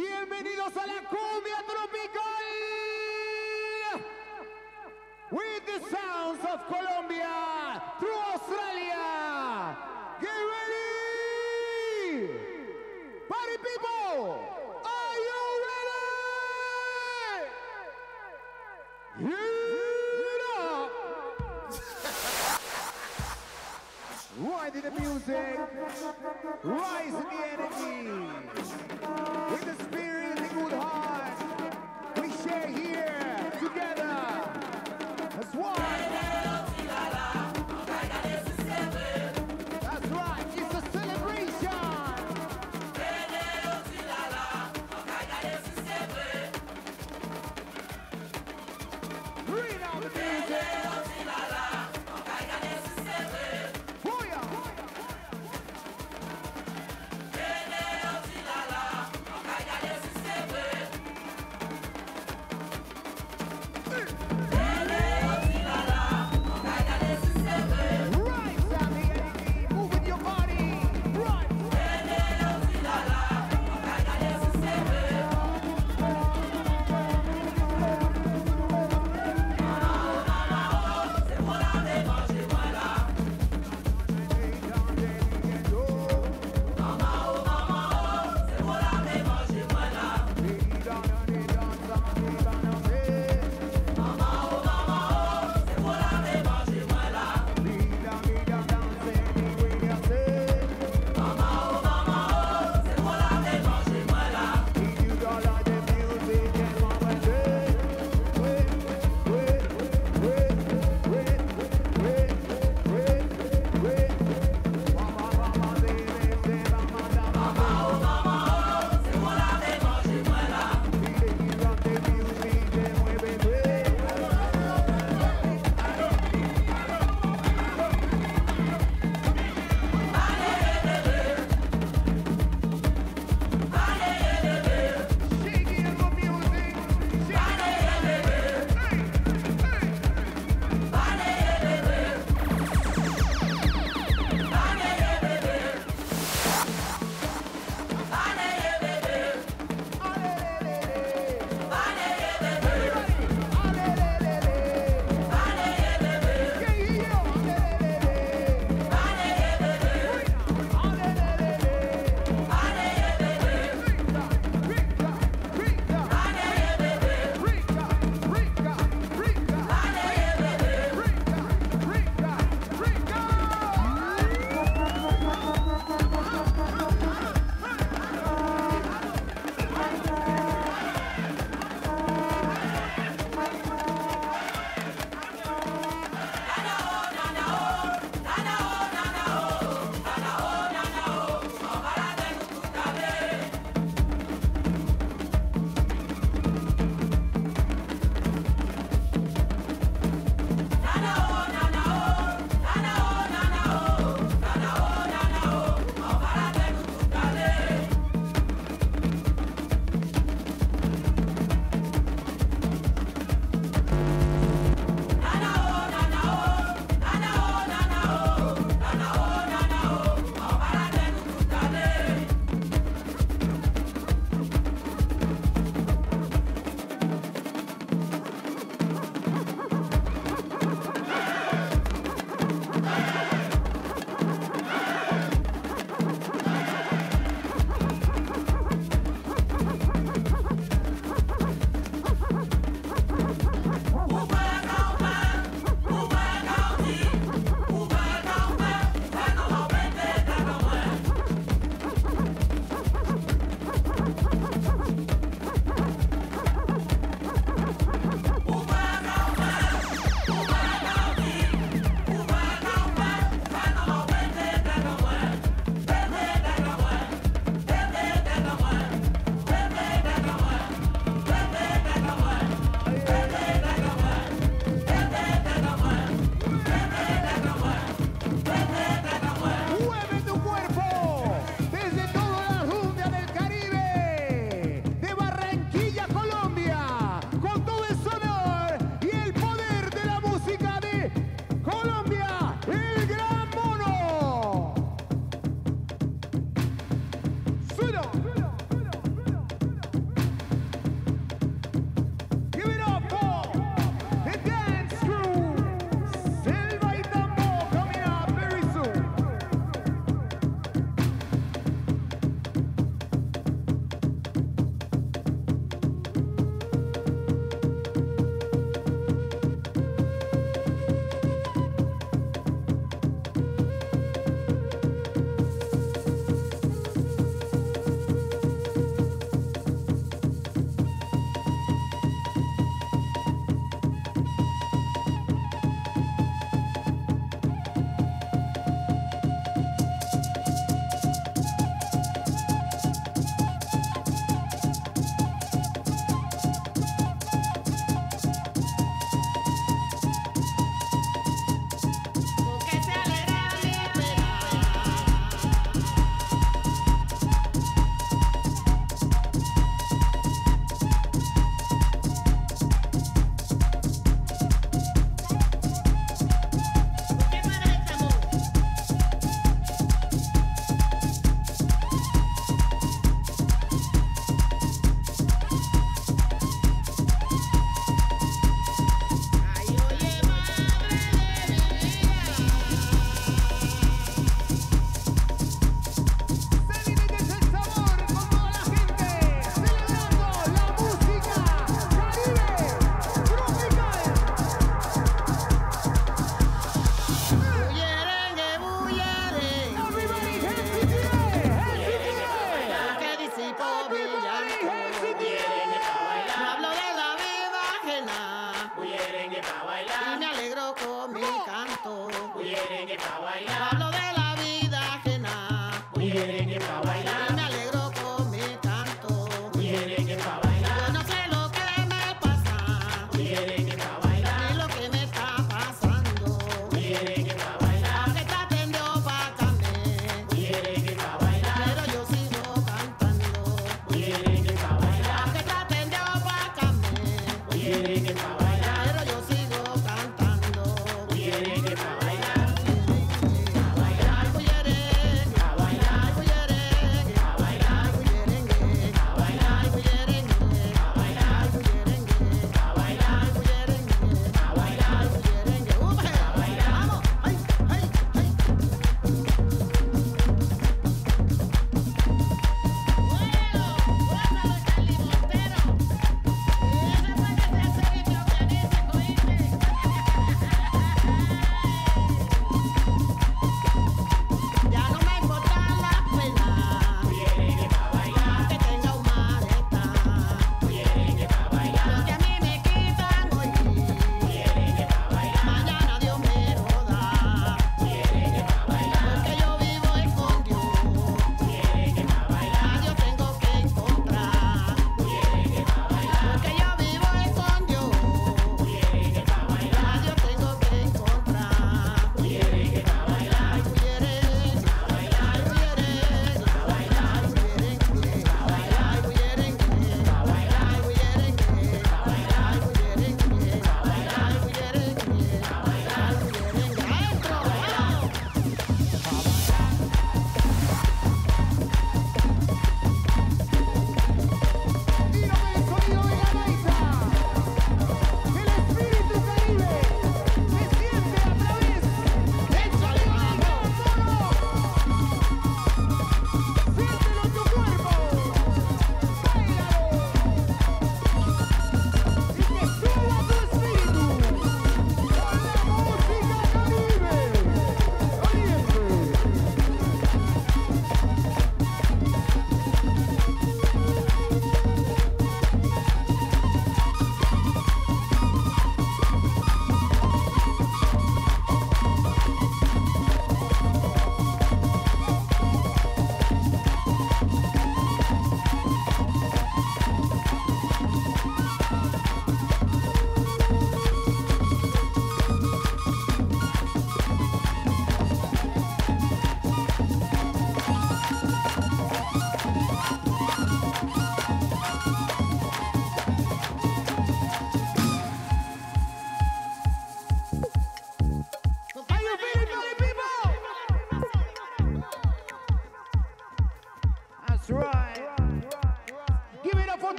Bienvenidos a la cumbia tropical. With the sounds of Colombia Riding the music. Rising the energy. With the spirit the good heart.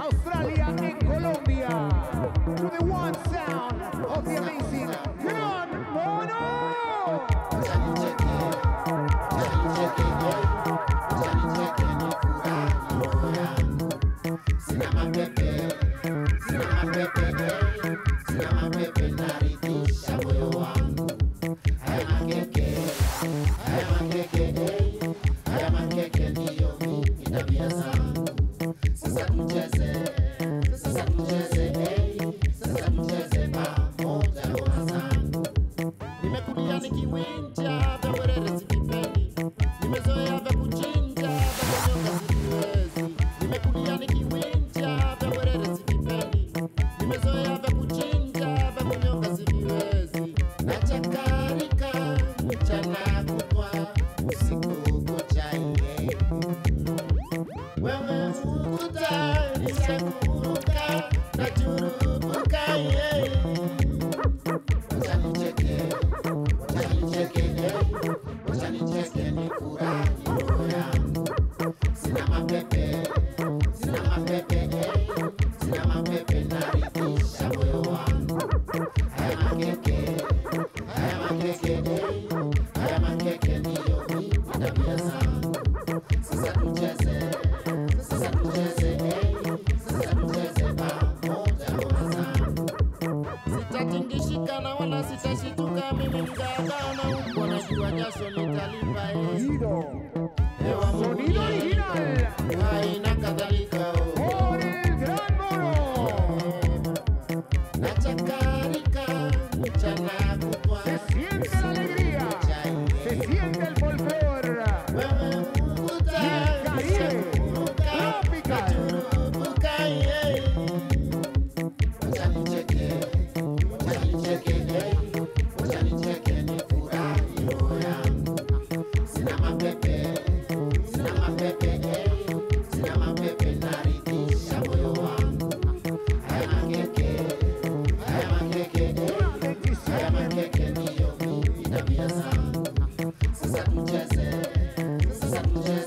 Austrália. Sonido ni original. hai na Mississippi. Mississippi.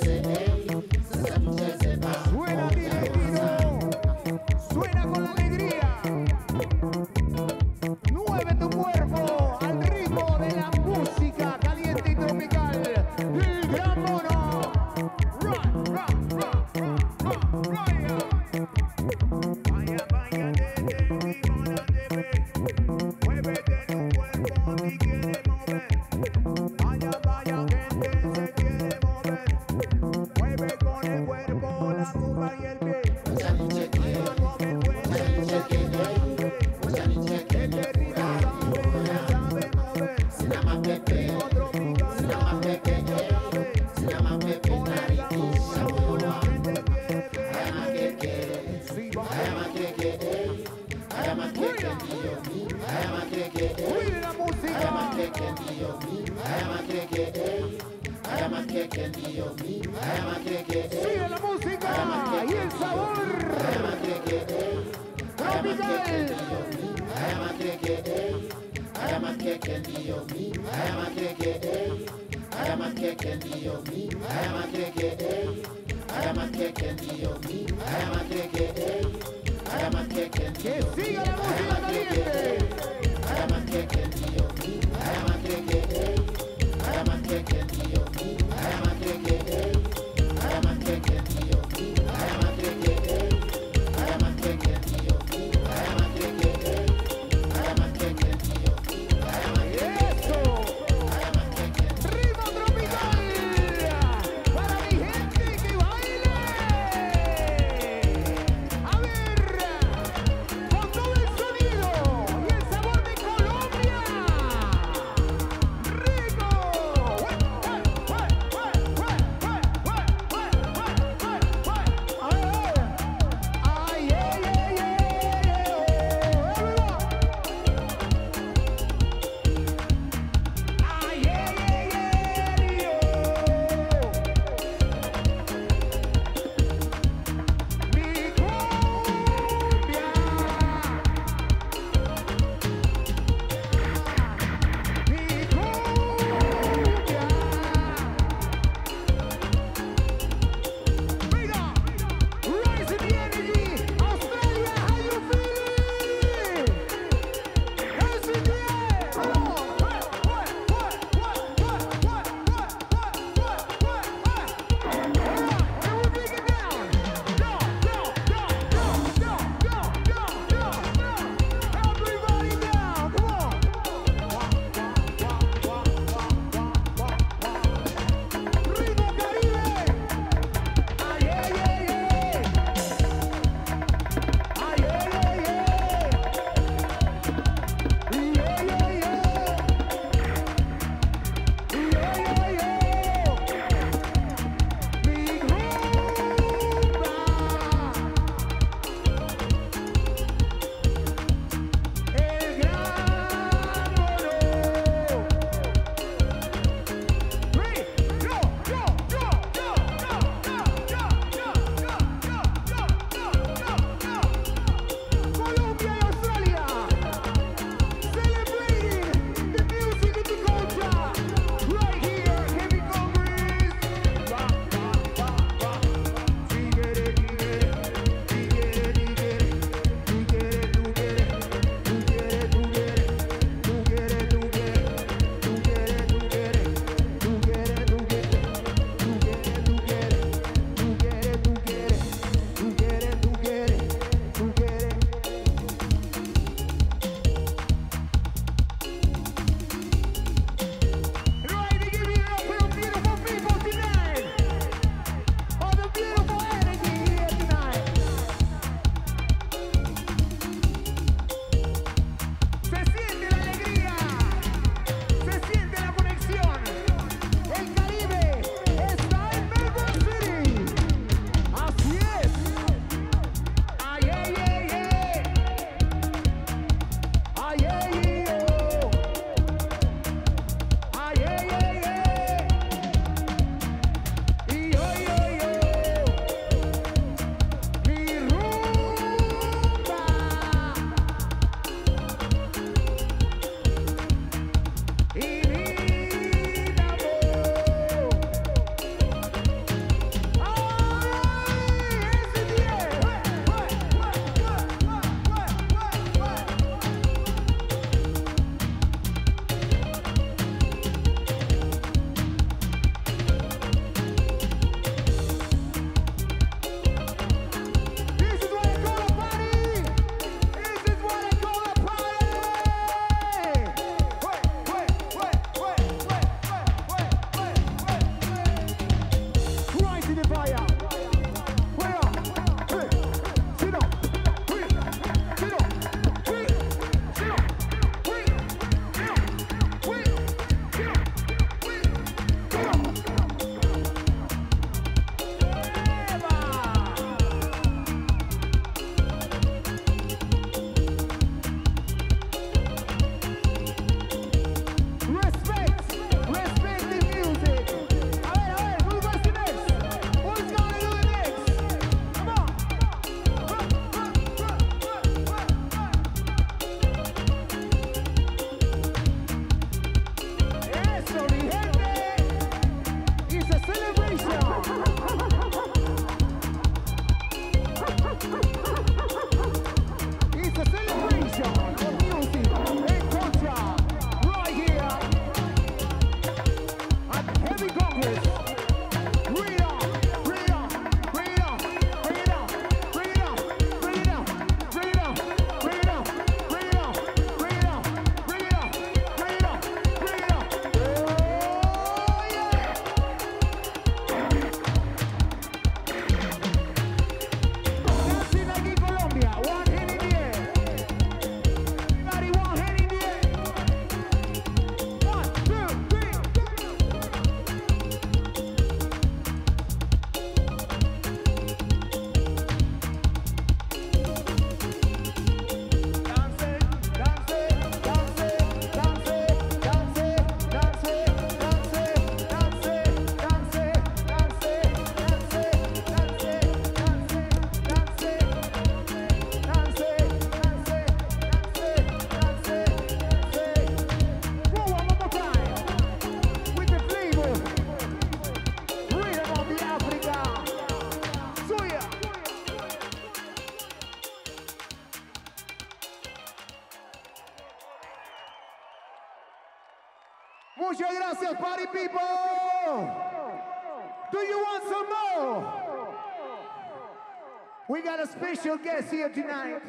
guys here tonight.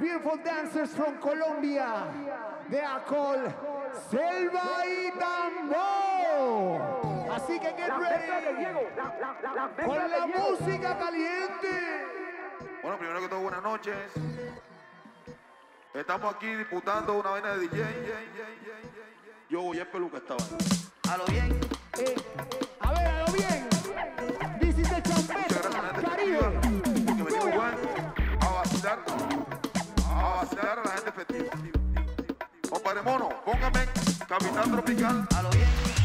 Beautiful dancers from Colombia. They are called Selva y Tambor. Así que get ready. Con la música caliente. Bueno, primero que todo, buenas noches. Estamos aquí disputando una vaina de DJ. Yo voy a peluca esta vaina. A lo bien. Eh, a ver, a lo bien. Compare mono, póngame Capital Tropical.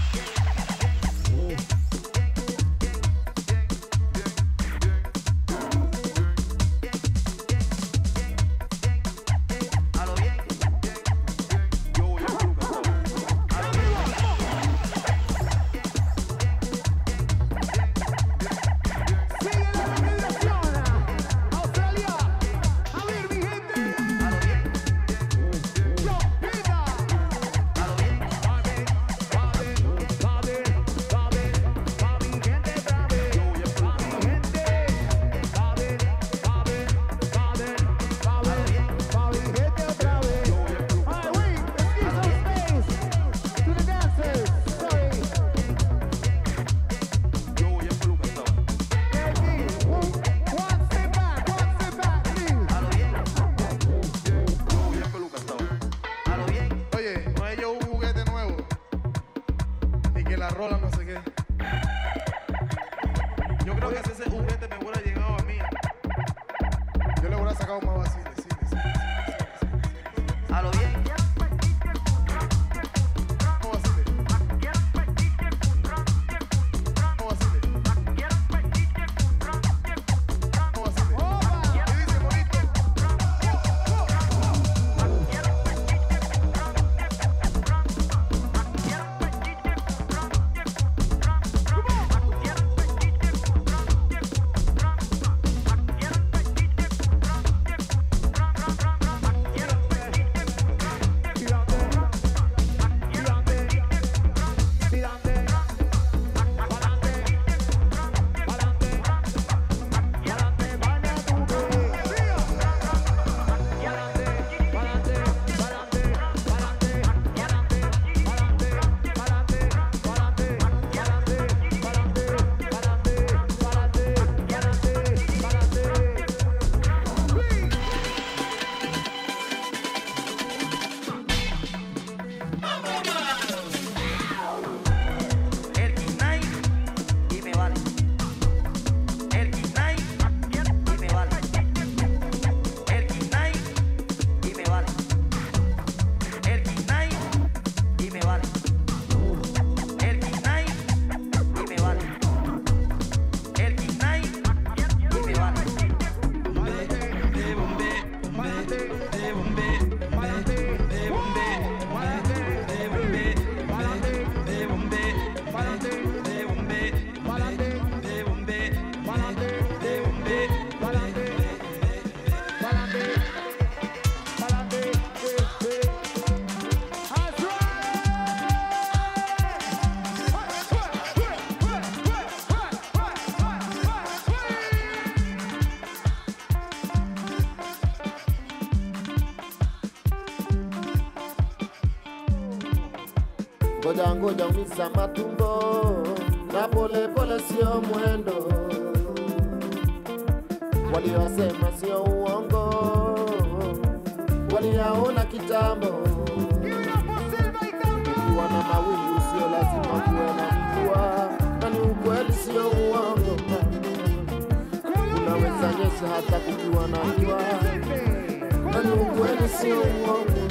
unaumiza matumbo, na polepole sio mwendo. Waliosema sio uongo, waliyaona kitambo. wana na mawingu sio lazima kuwe na mvua, na ni ukweli sio uongo. unaweza nyesha hata kukiwa na jua, na ni ukweli sio uongo.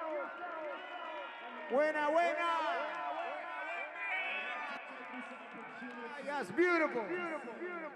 Buena, buena. Ah, yes, beautiful. beautiful, beautiful, beautiful, beautiful.